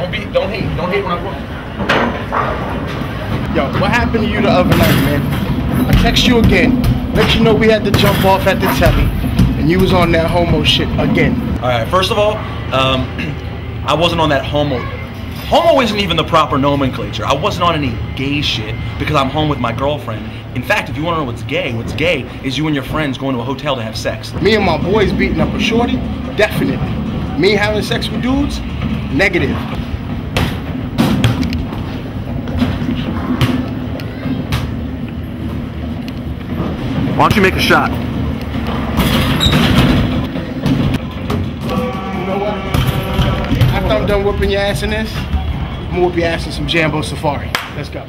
don't be, don't hate, don't hate when I'm working. Yo, what happened to you the other night, man? I text you again, let you know we had to jump off at the telly, and you was on that homo shit again. All right, first of all, um, I wasn't on that homo. Homo isn't even the proper nomenclature. I wasn't on any gay shit because I'm home with my girlfriend. In fact, if you want to know what's gay, what's gay is you and your friends going to a hotel to have sex. Me and my boys beating up a shorty? Definitely. Me having sex with dudes? Negative. Why don't you make a shot? You know what? After I'm done whooping your ass in this, I'm gonna whoop your ass in some Jambo Safari. Let's go.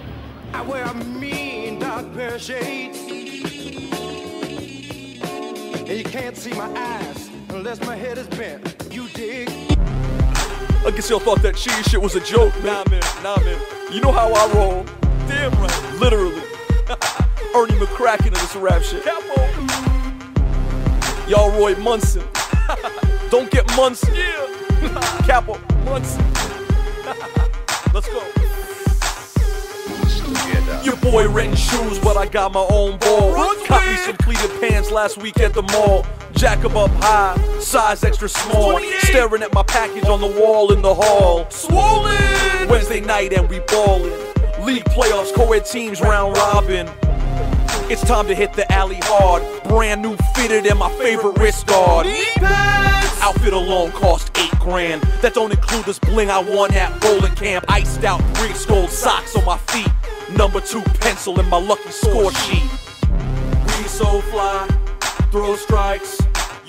I wear a mean dark pair of shades. And you can't see my eyes unless my head is bent. You dig? I guess y'all thought that cheese shit was a joke, man. Nah, man, nah, man. You know how I roll. Damn right. Literally. Ernie McCracken of this rap shit. Cappo. Y'all Roy Munson. Don't get Munson. Yeah. Cappo. Munson. Let's go. Your boy renting shoes, but I got my own ball. Caught me some pleated pants last week at the mall. Jack 'em up high, size extra small. Staring at my package on the wall in the hall. Swollen! Wednesday night and we ballin'. League playoffs, co-ed teams round robin. It's time to hit the alley hard. Brand new fitted and my favorite wrist guard. Outfit alone cost eight grand. That don't include this bling I won at bowling camp. Iced out Greek gold socks on my feet. Number two pencil in my lucky score sheet. We so fly, throw strikes,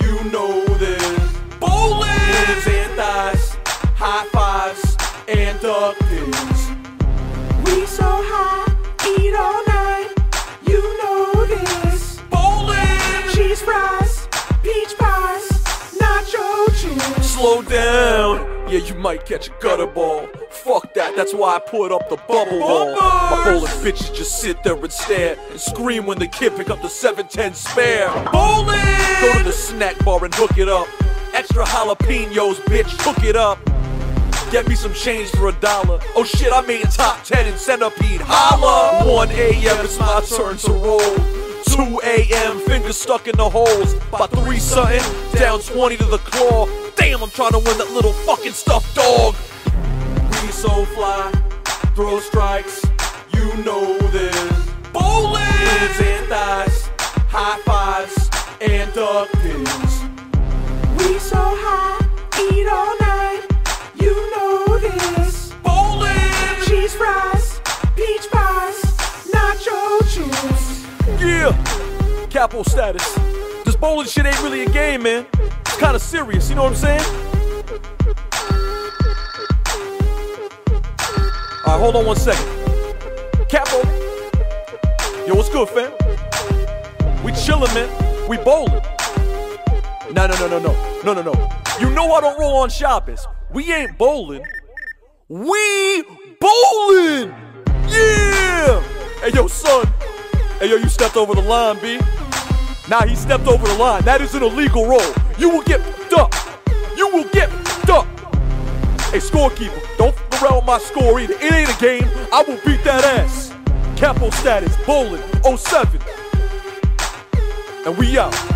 you know this. Bowling! Slow down, yeah, you might catch a gutter ball. Fuck that, that's why I put up the bubble wall. My bowling bitches just sit there and stare and scream when the kid pick up the 710 spare. Bowling! Go to the snack bar and hook it up. Extra jalapenos, bitch, hook it up. Get me some change for a dollar. Oh shit, I made top 10 in Centipede. Holla! 1 a.m. it's my turn to roll. 2 a.m. fingers stuck in the holes. By 3 something, down 20 to the claw. Damn, I'm trying to win that little fucking stuffed dog. We so fly, throw strikes, you know this. Bowling! Moves and thighs, high fives, and duck pins. We so high, eat all night, you know this. Bowling! Cheese fries, peach pies, nacho chips. Yeah, cappo status. This bowling shit ain't really a game, man. It's kinda serious, you know what I'm saying? Alright, hold on one second. Cappo. Yo, what's good, fam? We chillin', man. We bowling. No, no, no, no, no. No, no, no. You know I don't roll on Shabbos. We ain't bowling. We bowling! Yeah! Hey, yo, son. Hey, yo, you stepped over the line, B. Nah, he stepped over the line. That is an illegal roll. You will get ducked. You will get ducked. Hey, scorekeeper, don't f around my score either. It ain't a game. I will beat that ass. Cappo status, bowling, 07. And we out.